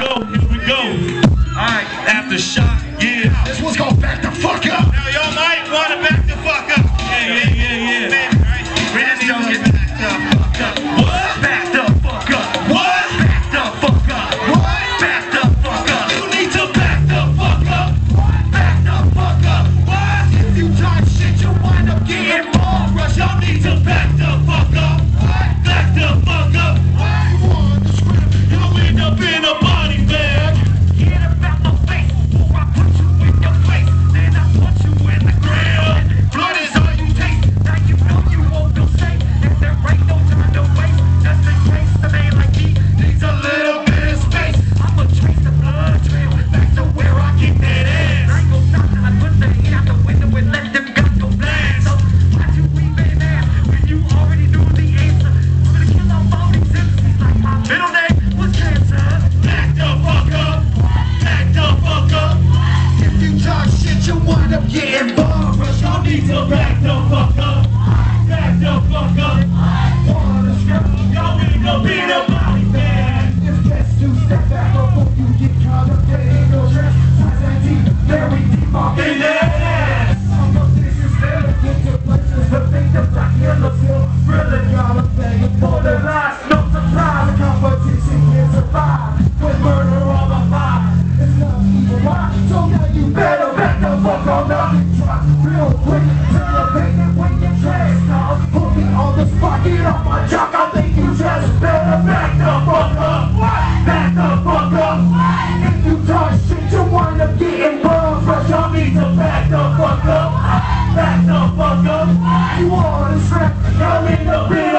go, here we go. Alright, after shot, yeah. This one's called Back the Fuck Up. Now y'all might wanna back the fuck up. Yeah, yeah, yeah, yeah. Randy, y'all get back the fuck up. What? Back the fuck up. What? Back the fuck up. What? Back the fuck up. You need to back the fuck up. Back the fuck up. What? If you talk shit, you wind up getting more rush. Y'all need to back the fuck up. Back the fuck up. You want the script? You'll end up in a getting rush. Y'all need to back the fuck up. Back the fuck up. Want the script? Y'all end up in a body bag. It's best to step back before you get caught up. Ain't no stress. Ties and deep, very deep Back the fuck up strap, Back the fuck up You all the scrap in body bag.